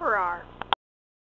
Ferrar.